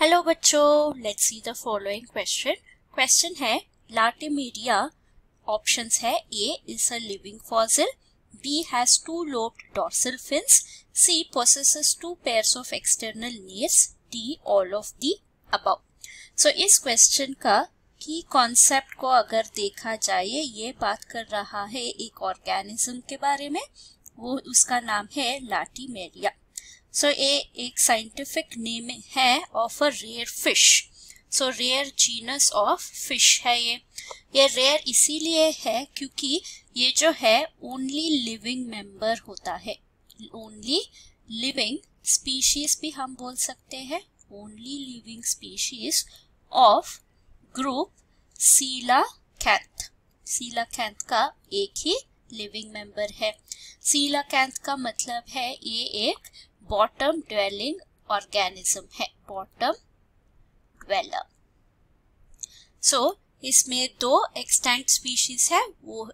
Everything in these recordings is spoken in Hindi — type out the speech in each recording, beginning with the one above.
हेलो बच्चों. Let's see the following question question है लाटिमीडिया ऑप्शंस है. A is a living fossil B has two lobed dorsal fins C possesses two pairs of external nares D all of the above so इस क्वेश्चन का की कॉन्सेप्ट को अगर देखा जाए, ये बात कर रहा है एक ऑर्गेनिज्म के बारे में. वो उसका नाम है लाटीमेरिया सो so, ये एक साइंटिफिक नेम है of a rare fish so rare genus of fish है ये. ये रेयर इसीलिए है क्योंकि ये जो है ओनली लिविंग मेंबर होता है. ओनली लिविंग स्पीशीज भी हम बोल सकते हैं. Only living species of group coelacanth सीला कैंथ का एक ही लिविंग मेंबर है. सीला कैंथ का मतलब है ये एक बॉटम ड्वेलिंग ऑर्गेनिज्म है बॉटम ड्वेलर सो इसमें दो एक्सटेंट स्पीशीज है वो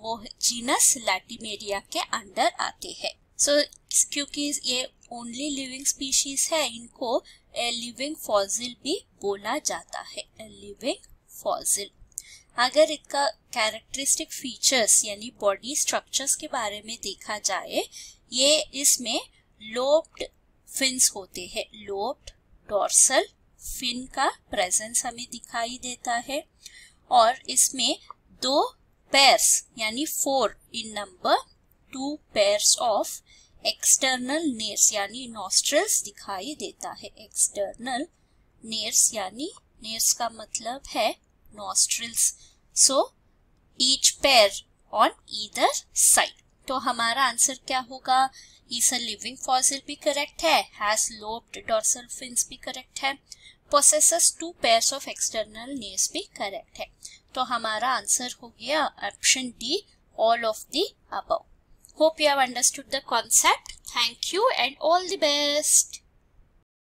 वो जीनस लैटिमेरिया के अंडर आते हैं। सो so, क्योंकि ये ओनली लिविंग स्पीशीज है इनको ए लिविंग फॉजिल भी बोला जाता है ए लिविंग फॉजिल अगर इसका कैरेक्टरिस्टिक फीचर्स यानी बॉडी स्ट्रक्चर्स के बारे में देखा जाए ये इसमें लोब्ड फिन्स होते हैं। लोब्ड डॉर्सल फिन का प्रेजेंस हमें दिखाई देता है। और इसमें दो पेयर्स यानी four in number two pairs of external nares यानी नॉस्ट्रल्स दिखाई देता है। एक्सटर्नल नेर्स यानी नेर्स का मतलब है nostrils so each pair on either side तो हमारा आंसर क्या होगा? अ लिविंग फॉसिल भी करेक्ट है? हैज़ लोब्ड डॉर्सल फिन्स भी करेक्ट है? Possesses two pairs of external nares भी करेक्ट है। तो हमारा आंसर हो गया option D all of the above hope you have understood the concept thank you and all the best